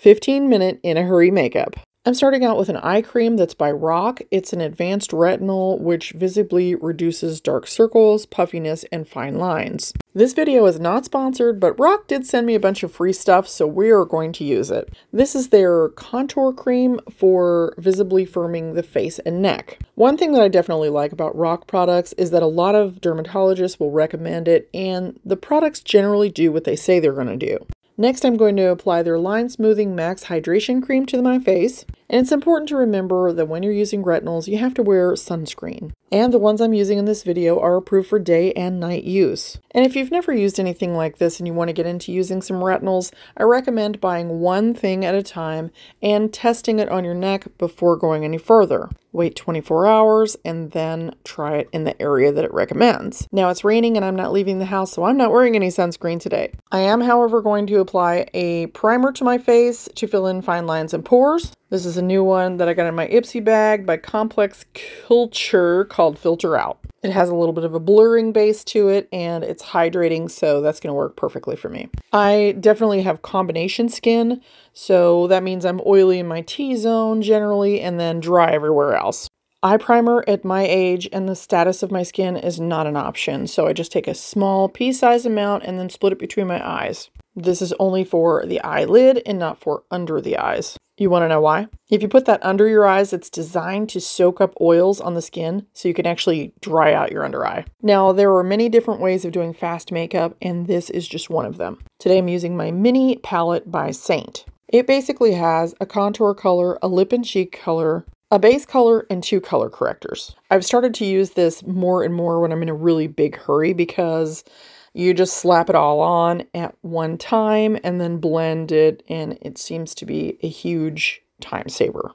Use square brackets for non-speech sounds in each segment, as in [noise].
15 minute in a hurry makeup. I'm starting out with an eye cream that's by RoC. It's an advanced retinol which visibly reduces dark circles, puffiness, and fine lines. This video is not sponsored, but RoC did send me a bunch of free stuff, so we are going to use it. This is their contour cream for visibly firming the face and neck. One thing that I definitely like about RoC products is that a lot of dermatologists will recommend it, and the products generally do what they say they're going to do. Next, I'm going to apply their Line Smoothing Max Hydration Cream to my face. And it's important to remember that when you're using retinols, you have to wear sunscreen. And the ones I'm using in this video are approved for day and night use. And if you've never used anything like this and you want to get into using some retinols, I recommend buying one thing at a time and testing it on your neck before going any further. Wait 24 hours and then try it in the area that it recommends. Now it's raining and I'm not leaving the house, so I'm not wearing any sunscreen today. I am, however, going to apply a primer to my face to fill in fine lines and pores. This is a new one that I got in my Ipsy bag by Complex Culture called Filter Out. It has a little bit of a blurring base to it and it's hydrating, so that's going to work perfectly for me. I definitely have combination skin, so that means I'm oily in my T-zone generally and then dry everywhere else. Eye primer at my age and the status of my skin is not an option, so I just take a small pea-sized amount and then split it between my eyes. This is only for the eyelid and not for under the eyes. You want to know why? If you put that under your eyes, it's designed to soak up oils on the skin so you can actually dry out your under eye. Now, there are many different ways of doing fast makeup, and this is just one of them. Today I'm using my mini palette by Seint. It basically has a contour color, a lip and cheek color, a base color, and two color correctors. I've started to use this more and more when I'm in a really big hurry because you just slap it all on at one time and then blend it, and it seems to be a huge time saver.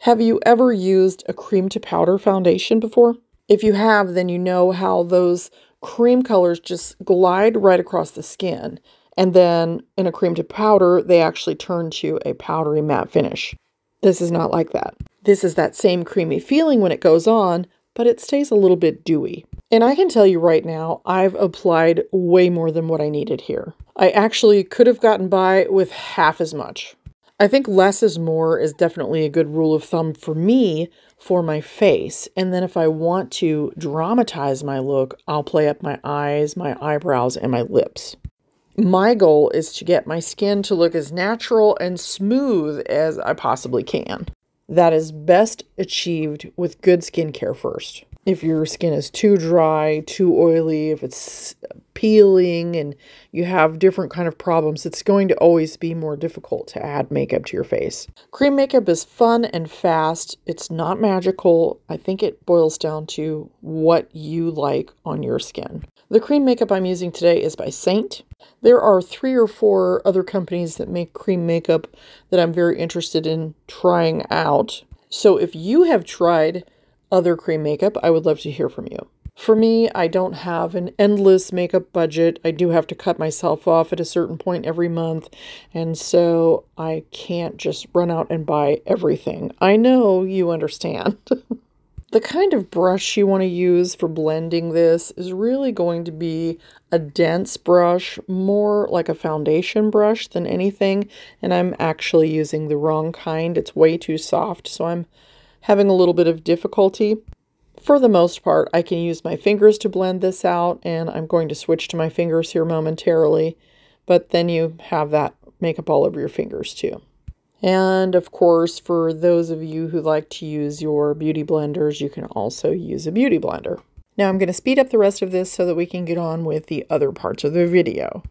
Have you ever used a cream to powder foundation before? If you have, then you know how those cream colors just glide right across the skin. And then in a cream to powder, they actually turn to a powdery matte finish. This is not like that. This is that same creamy feeling when it goes on, but it stays a little bit dewy. And I can tell you right now, I've applied way more than what I needed here. I actually could have gotten by with half as much. I think less is more is definitely a good rule of thumb for me for my face. And then if I want to dramatize my look, I'll play up my eyes, my eyebrows, and my lips. My goal is to get my skin to look as natural and smooth as I possibly can. That is best achieved with good skincare first if your skin is too dry, too oily, if it's peeling and you have different kind of problems, it's going to always be more difficult to add makeup to your face. Cream makeup is fun and fast. It's not magical. I think it boils down to what you like on your skin. The cream makeup I'm using today is by Seint. There are three or four other companies that make cream makeup that I'm very interested in trying out. So if you have tried other cream makeup, I would love to hear from you. For me, I don't have an endless makeup budget. I do have to cut myself off at a certain point every month, and so I can't just run out and buy everything. I know you understand. [laughs] the kind of brush you want to use for blending this is really going to be a dense brush, more like a foundation brush than anything, and I'm actually using the wrong kind. It's way too soft, so I'm having a little bit of difficulty. For the most part, I can use my fingers to blend this out, and I'm going to switch to my fingers here momentarily, but then you have that makeup all over your fingers too. And of course, for those of you who like to use your beauty blenders, you can also use a beauty blender. Now I'm going to speed up the rest of this so that we can get on with the other parts of the video.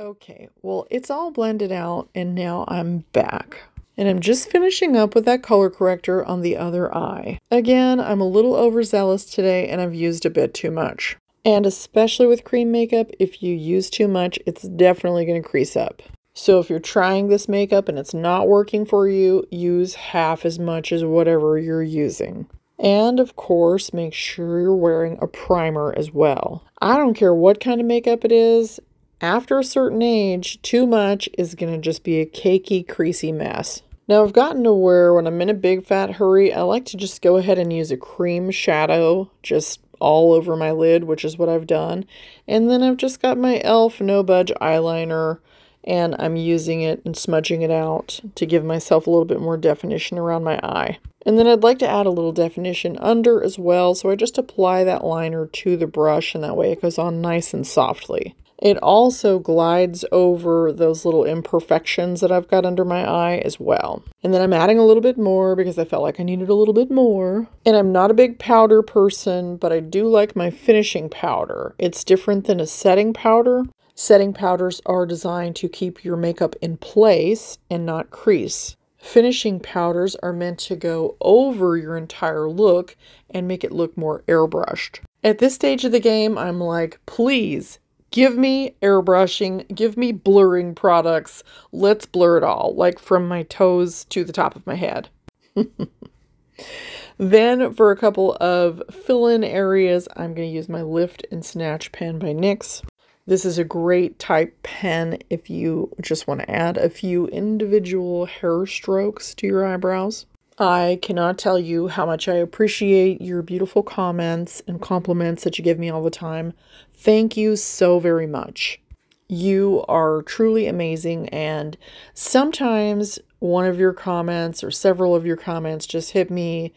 Okay, well, it's all blended out and now I'm back. And I'm just finishing up with that color corrector on the other eye. Again, I'm a little overzealous today and I've used a bit too much. And especially with cream makeup, if you use too much, it's definitely going to crease up. So if you're trying this makeup and it's not working for you, use half as much as whatever you're using. And of course, make sure you're wearing a primer as well. I don't care what kind of makeup it is, after a certain age, too much is going to just be a cakey, creasy mess. Now, I've gotten to where when I'm in a big fat hurry, I like to just go ahead and use a cream shadow just all over my lid, which is what I've done. And then I've just got my e.l.f. No Budge eyeliner and I'm using it and smudging it out to give myself a little bit more definition around my eye. And then I'd like to add a little definition under as well, so I just apply that liner to the brush and that way it goes on nice and softly. It also glides over those little imperfections that I've got under my eye as well. And then I'm adding a little bit more because I felt like I needed a little bit more. And I'm not a big powder person, but I do like my finishing powder. It's different than a setting powder. Setting powders are designed to keep your makeup in place and not crease. Finishing powders are meant to go over your entire look and make it look more airbrushed. At this stage of the game, I'm like, please give me airbrushing, give me blurring products. Let's blur it all, like from my toes to the top of my head. [laughs] then for a couple of fill-in areas, I'm going to use my Lift and Snatch pen by NYX. This is a great type pen if you just want to add a few individual hair strokes to your eyebrows. I cannot tell you how much I appreciate your beautiful comments and compliments that you give me all the time. Thank you so very much. You are truly amazing, and sometimes one of your comments or several of your comments just hit me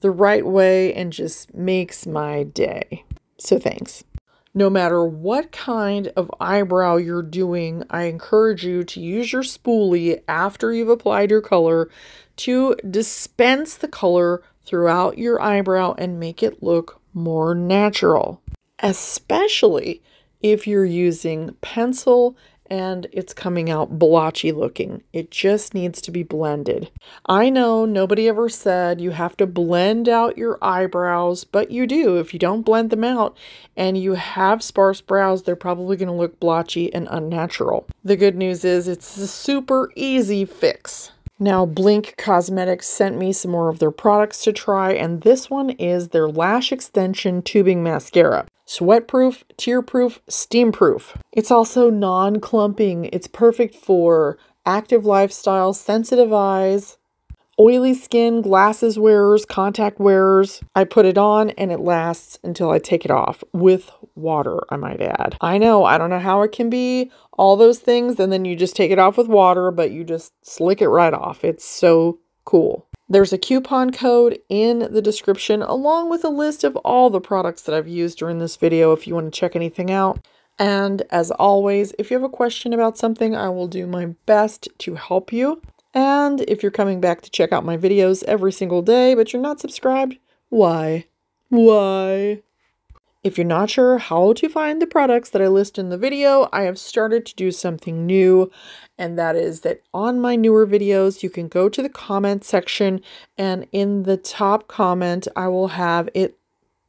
the right way and just makes my day. So, thanks. No matter what kind of eyebrow you're doing, I encourage you to use your spoolie after you've applied your color to dispense the color throughout your eyebrow and make it look more natural, especially if you're using pencil and it's coming out blotchy looking. It just needs to be blended. I know nobody ever said you have to blend out your eyebrows, but you do. If you don't blend them out and you have sparse brows, they're probably going to look blotchy and unnatural. The good news is it's a super easy fix. Now, Blinc Cosmetics sent me some more of their products to try, and this one is their Lash Extension Tubing Mascara. Sweatproof, tearproof, steamproof. It's also non-clumping. It's perfect for active lifestyle, sensitive eyes, oily skin, glasses wearers, contact wearers. I put it on and it lasts until I take it off with water, I might add. I know, I don't know how it can be all those things and then you just take it off with water, but you just slick it right off. It's so cool. There's a coupon code in the description along with a list of all the products that I've used during this video if you want to check anything out. And as always, if you have a question about something, I will do my best to help you. And if you're coming back to check out my videos every single day, but you're not subscribed, why? Why? If you're not sure how to find the products that I list in the video, I have started to do something new, and that is that on my newer videos, you can go to the comment section, and in the top comment, I will have it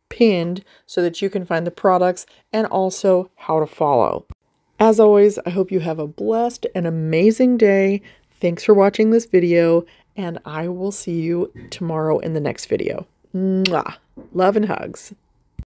pinned so that you can find the products and also how to follow. As always, I hope you have a blessed and amazing day. Thanks for watching this video, and I will see you tomorrow in the next video. Mwah. Love and hugs.